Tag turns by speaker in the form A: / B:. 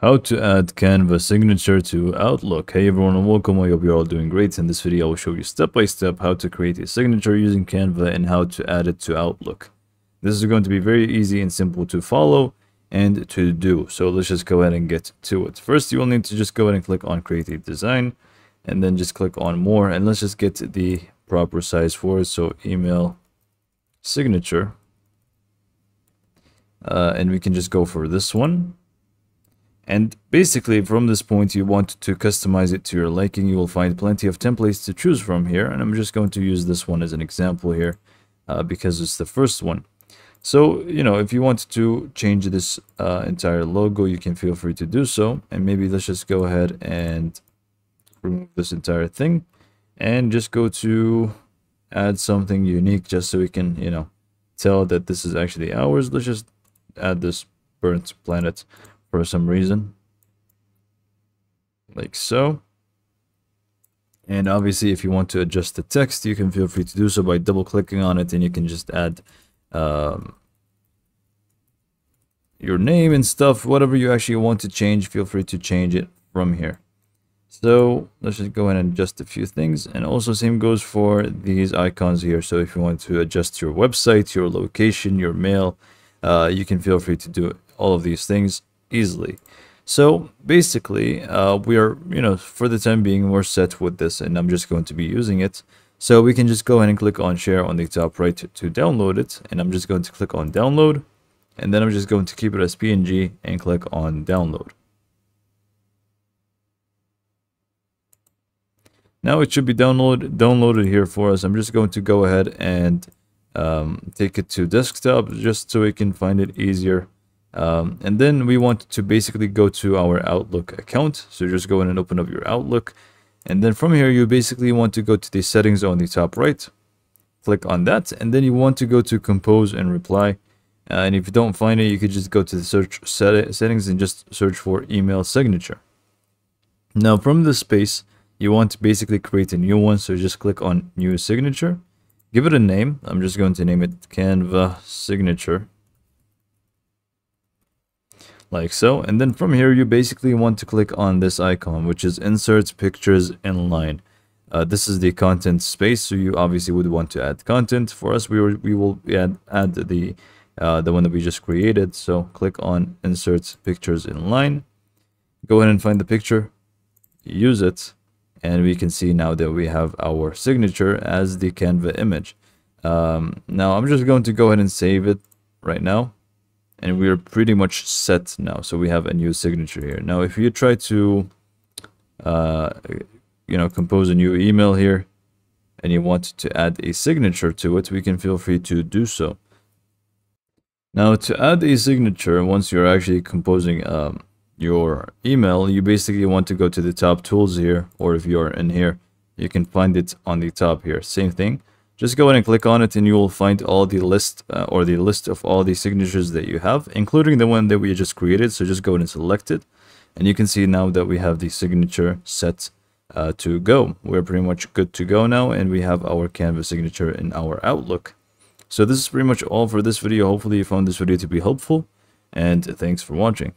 A: How to add Canva signature to Outlook. Hey everyone and welcome. I hope you're all doing great. In this video, I will show you step by step how to create a signature using Canva and how to add it to Outlook. This is going to be very easy and simple to follow and to do. So let's just go ahead and get to it. First, you will need to just go ahead and click on create a design and then just click on more and let's just get the proper size for it. So email signature uh, and we can just go for this one and basically from this point you want to customize it to your liking. You will find plenty of templates to choose from here. And I'm just going to use this one as an example here uh, because it's the first one. So, you know, if you want to change this uh, entire logo, you can feel free to do so. And maybe let's just go ahead and remove this entire thing and just go to add something unique just so we can, you know, tell that this is actually ours. Let's just add this burnt planet for some reason. Like so. And obviously, if you want to adjust the text, you can feel free to do so by double clicking on it and you can just add um, your name and stuff. Whatever you actually want to change, feel free to change it from here. So let's just go ahead and adjust a few things. And also same goes for these icons here. So if you want to adjust your website, your location, your mail, uh, you can feel free to do all of these things easily. So basically, uh, we are, you know, for the time being, we're set with this and I'm just going to be using it. So we can just go ahead and click on share on the top right to, download it. And I'm just going to click on download. And then I'm just going to keep it as PNG and click on download. Now it should be download, downloaded here for us. I'm just going to go ahead and um, take it to desktop just so we can find it easier. Um, and then we want to basically go to our Outlook account. So just go in and open up your Outlook. And then from here, you basically want to go to the settings on the top right. Click on that. And then you want to go to compose and reply. Uh, and if you don't find it, you could just go to the search set settings and just search for email signature. Now from this space, you want to basically create a new one. So just click on new signature. Give it a name. I'm just going to name it Canva signature like so. And then from here, you basically want to click on this icon, which is insert pictures inline. Uh, this is the content space, so you obviously would want to add content. For us, we, were, we will add, add the, uh, the one that we just created. So click on insert pictures inline. Go ahead and find the picture, use it, and we can see now that we have our signature as the Canva image. Um, now I'm just going to go ahead and save it right now and we are pretty much set now so we have a new signature here. Now if you try to uh, you know compose a new email here and you want to add a signature to it we can feel free to do so. Now to add a signature once you're actually composing um, your email you basically want to go to the top tools here or if you're in here you can find it on the top here. Same thing just go ahead and click on it and you will find all the list uh, or the list of all the signatures that you have, including the one that we just created. So just go ahead and select it. And you can see now that we have the signature set uh, to go. We're pretty much good to go now and we have our Canvas signature in our Outlook. So this is pretty much all for this video. Hopefully you found this video to be helpful and thanks for watching.